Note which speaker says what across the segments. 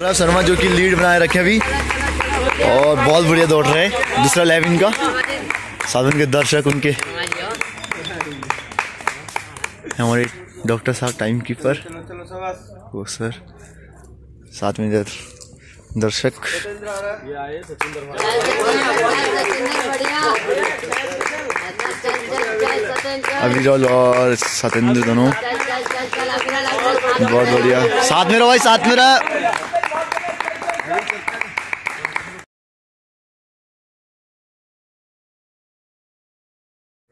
Speaker 1: शर्मा जो कि लीड बनाए रखे अभी। और बहुत बढ़िया दौड़ रहे हैं। दूसरा लैब इनका। साधन के दर्शक, उनके। हमारे डॉक्टर साहब टाइम कीपर वो सर। साथ में इधर दर्शक। अविरल और सत्येंद्र दोनों। बहुत बढ़िया। साथ में रहो भाई, साथ में रहो।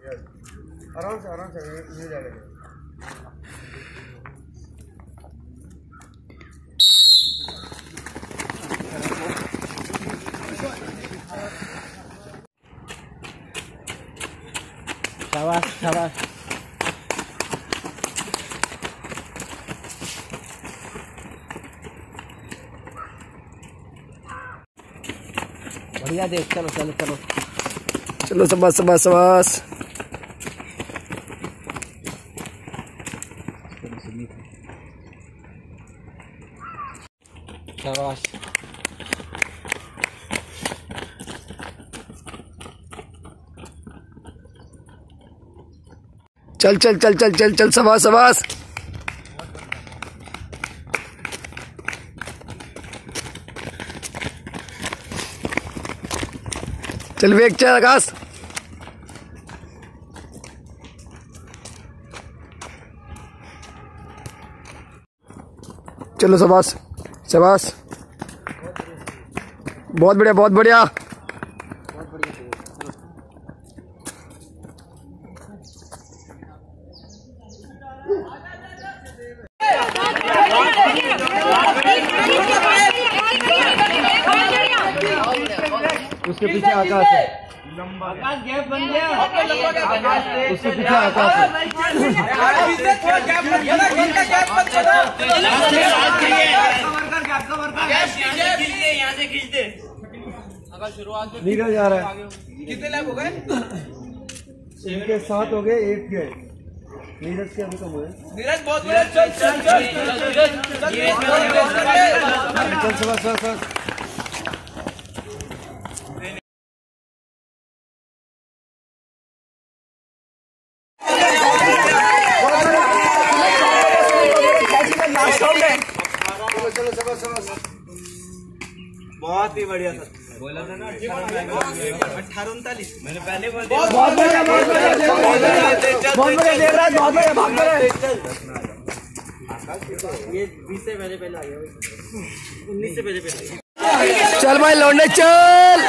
Speaker 2: आराम से आराम से मिल जाएगा शाबाश शाबाश। बढ़िया देख चलो चलो चलो। चलो सबस सबस सबस शाबाश चल चल चल चल चल चल सबास सबास चल, वेग, चल, आकाश। चलो सबास सबास बहुत बढ़िया बहुत बढ़िया उसके पीछे आकाश है उसके पीछे आकाश है निकल जा रहा है कितने लैप हो गए इनके सात हो गए एक गए नीरज के अभी कम हुए
Speaker 3: नीरज बहुत बढ़िया चल चल चल
Speaker 2: चल चल चल चल चल चल चल चल सुबह
Speaker 3: बहुत ही बढ़िया सर बोला था ना अठारह उनतालीस मैंने पहले बोल दिया।
Speaker 2: बहुत बढ़िया बहुत बढ़िया बहुत बढ़िया देख रहा है बहुत बढ़िया भाग रहा है।
Speaker 3: ये बीस से पहले पहले आ गया। उन्नीस से पहले पहले
Speaker 2: चल भाई लौंडे चल।